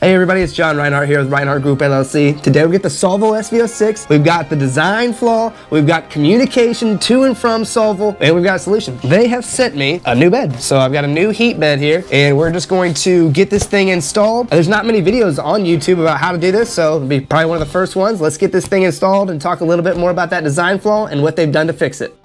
Hey everybody, it's John Rinehart here with Rinehart Group LLC. Today we get the Sovol SV06. We've got the design flaw, we've got communication to and from Sovol, and we've got a solution. They have sent me a new bed. So I've got a new heat bed here, and we're just going to get this thing installed. There's not many videos on YouTube about how to do this, so it'll be probably one of the first ones. Let's get this thing installed and talk a little bit more about that design flaw and what they've done to fix it.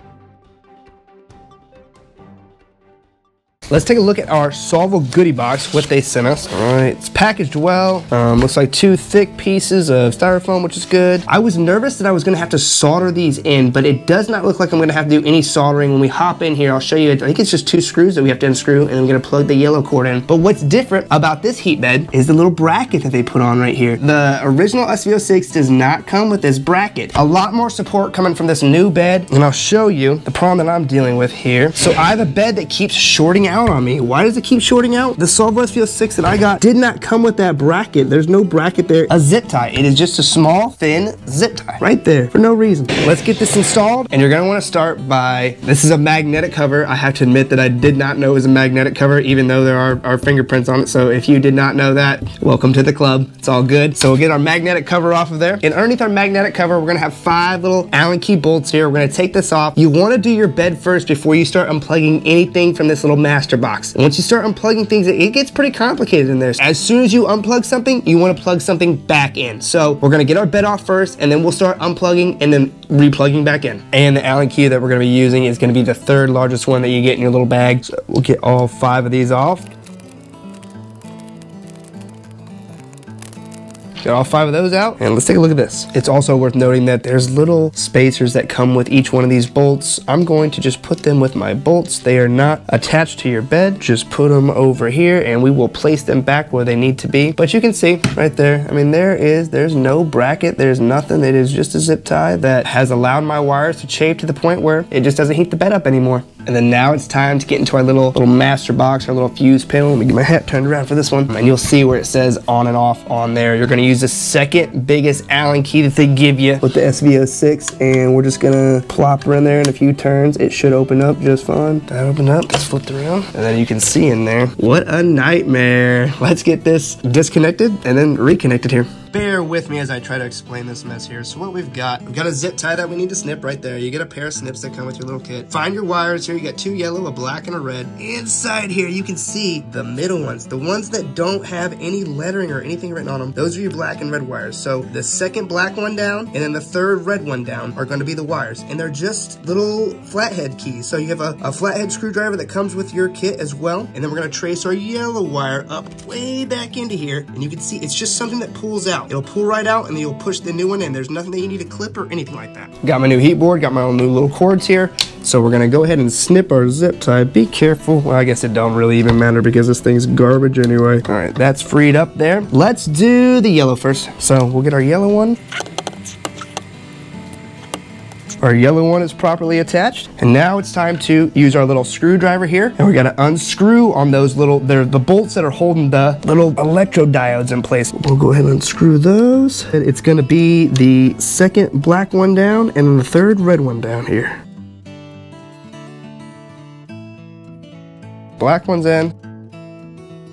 Let's take a look at our Sovol goodie box, what they sent us. All right, it's packaged well. Um, looks like two thick pieces of styrofoam, which is good. I was nervous that I was gonna have to solder these in, but it does not look like I'm gonna have to do any soldering. When we hop in here, I'll show you, I think it's just two screws that we have to unscrew, and we're gonna plug the yellow cord in. But what's different about this heat bed is the little bracket that they put on right here. The original SV06 does not come with this bracket. A lot more support coming from this new bed, and I'll show you the problem that I'm dealing with here. So I have a bed that keeps shorting out out on me. Why does it keep shorting out? The Sovol SV06 that I got did not come with that bracket. There's no bracket there. A zip tie. It is just a small, thin zip tie right there for no reason. Let's get this installed. And you're gonna wanna start by, this is a magnetic cover. I have to admit that I did not know it was a magnetic cover, even though there are our fingerprints on it. So if you did not know that, welcome to the club. It's all good. So we'll get our magnetic cover off of there. And underneath our magnetic cover, we're gonna have five little Allen key bolts here. We're gonna take this off. You wanna do your bed first before you start unplugging anything from this little master box. And once you start unplugging things, it gets pretty complicated in there. As soon as you unplug something, you want to plug something back in. So we're going to get our bed off first, and then we'll start unplugging and then replugging back in. And the Allen key that we're going to be using is to be the third largest one that you get in your little bag. So we'll get all five of these off. Get all five of those out, and let's take a look at this. It's also worth noting that there's little spacers that come with each one of these bolts. I'm going to just put them with my bolts. They are not attached to your bed. Just put them over here, and we will place them back where they need to be. But you can see right there, I mean, there is, there's no bracket. There's nothing. It is just a zip tie that has allowed my wires to chafe to the point where it just doesn't heat the bed up anymore. And then now it's time to get into our little little master box, our little fuse panel. Let me get my hat turned around for this one. And you'll see where it says on and off on there. You're gonna use the second biggest Allen key that they give you with the SV06. And we're just gonna plop her in there in a few turns. It should open up just fine. That opened up, let's flip it around. And then you can see in there, what a nightmare. Let's get this disconnected and then reconnected here bear with me as I try to explain this mess here. So what we've got, we've got a zip tie that we need to snip right there. You get a pair of snips that come with your little kit. Find your wires here. You got two yellow, a black, and a red. Inside here, you can see the middle ones, the ones that don't have any lettering or anything written on them. Those are your black and red wires. So the second black one down and then the third red one down are going to be the wires. And they're just little flathead keys. So you have a, a flathead screwdriver that comes with your kit as well. And then we're going to trace our yellow wire up way back into here. And you can see it's just something that pulls out out. It'll pull right out and then you'll push the new one in. There's nothing that you need to clip or anything like that. Got my new heat board, got my own new little cords here. So we're gonna go ahead and snip our zip tie. Be careful. Well, I guess it don't really even matter because this thing's garbage anyway. All right, that's freed up there. Let's do the yellow first. So we'll get our yellow one. Our yellow one is properly attached. And now it's time to use our little screwdriver here. And we're gonna unscrew on those little, they're the bolts that are holding the little electrodiodes in place. We'll go ahead and unscrew those. And it's gonna be the second black one down and the third red one down here. Black one's in,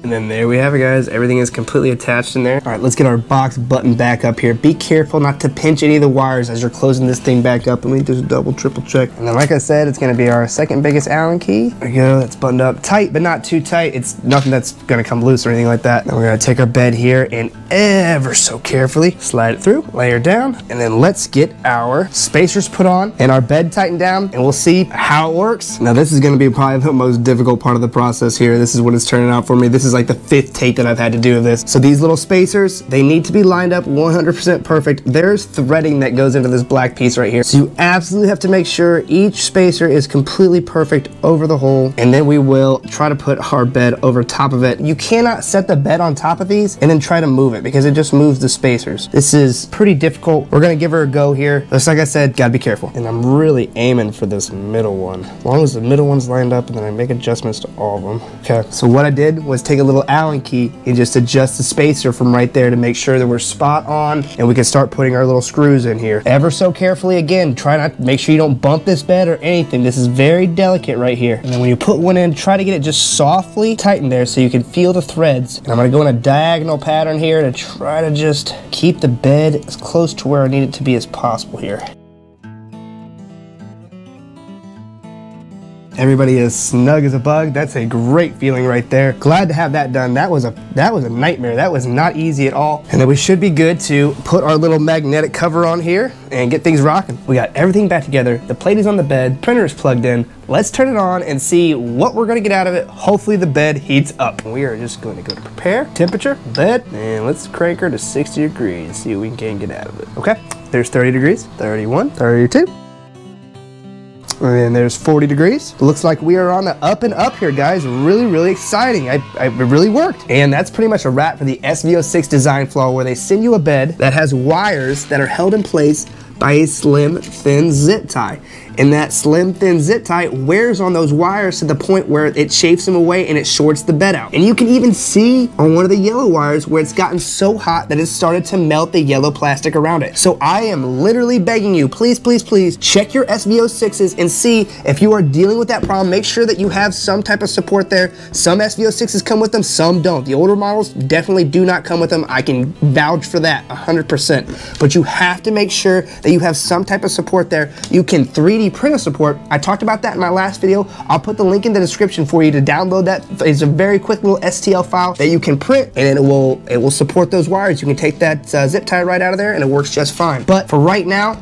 and then there we have it guys, everything is completely attached in there. All right, let's get our box button back up here. Be careful not to pinch any of the wires as you're closing this thing back up. Let me just double, triple check. And then like I said, it's gonna be our second biggest Allen key. There we go, it's buttoned up tight, but not too tight. It's nothing that's gonna come loose or anything like that. Then we're gonna take our bed here and ever so carefully slide it through, layer down, and then let's get our spacers put on and our bed tightened down and we'll see how it works. Now this is gonna be probably the most difficult part of the process here. This is what it's turning out for me. This is is like the fifth take that I've had to do of this. So these little spacers, they need to be lined up 100% perfect. There's threading that goes into this black piece right here. So you absolutely have to make sure each spacer is completely perfect over the hole. And then we will try to put our bed over top of it. You cannot set the bed on top of these and then try to move it because it just moves the spacers. This is pretty difficult. We're gonna give her a go here. Just like I said, gotta be careful. And I'm really aiming for this middle one. As long as the middle one's lined up and then I make adjustments to all of them. Okay, so what I did was take take a little Allen key and just adjust the spacer from right there to make sure that we're spot on and we can start putting our little screws in here. Ever so carefully again, try not to make sure you don't bump this bed or anything. This is very delicate right here. And then when you put one in, try to get it just softly tightened there so you can feel the threads. And I'm gonna go in a diagonal pattern here to try to just keep the bed as close to where I need it to be as possible here. Everybody is snug as a bug. That's a great feeling right there. Glad to have that done. That was a that was a nightmare. That was not easy at all. And then we should be good to put our little magnetic cover on here and get things rocking. We got everything back together. The plate is on the bed. Printer is plugged in. Let's turn it on and see what we're gonna get out of it. Hopefully the bed heats up. We are just going to go to prepare, temperature, bed, and let's crank her to 60 degrees. See what we can get out of it. Okay, there's 30 degrees, 31, 32. And then there's 40 degrees. looks like we are on the up and up here, guys. Really, really exciting. I, I, it really worked. And that's pretty much a wrap for the SV06 design flaw where they send you a bed that has wires that are held in place by a slim, thin zip tie and that slim thin zip tie wears on those wires to the point where it chafes them away and it shorts the bed out. And you can even see on one of the yellow wires where it's gotten so hot that it's started to melt the yellow plastic around it. So I am literally begging you, please, please, please check your SV06s and see if you are dealing with that problem. Make sure that you have some type of support there. Some SV06s come with them, some don't. The older models definitely do not come with them. I can vouch for that 100%. But you have to make sure that you have some type of support there. You can 3D printer support. I talked about that in my last video. I'll put the link in the description for you to download that. It's a very quick little STL file that you can print and it will it will support those wires. You can take that uh, zip tie right out of there and it works just fine. But for right now,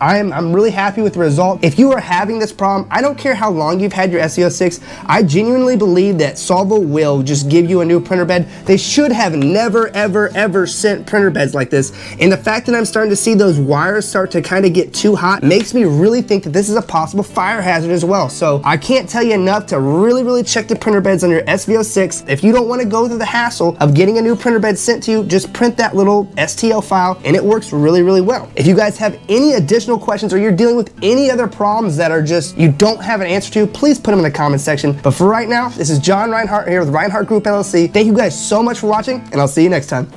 I'm, I'm really happy with the result. If you are having this problem, I don't care how long you've had your SV06, I genuinely believe that Sovol will just give you a new printer bed. They should have never, ever, ever sent printer beds like this. And the fact that I'm starting to see those wires start to kind of get too hot makes me really think that this is a possible fire hazard as well. So I can't tell you enough to really, really check the printer beds on your SV06. If you don't want to go through the hassle of getting a new printer bed sent to you, just print that little STL file and it works really, really well. If you guys have any additional additional questions or you're dealing with any other problems that are just you don't have an answer to, please put them in the comment section. But for right now, this is John Rinehart here with Rinehart Group LLC. Thank you guys so much for watching, and I'll see you next time.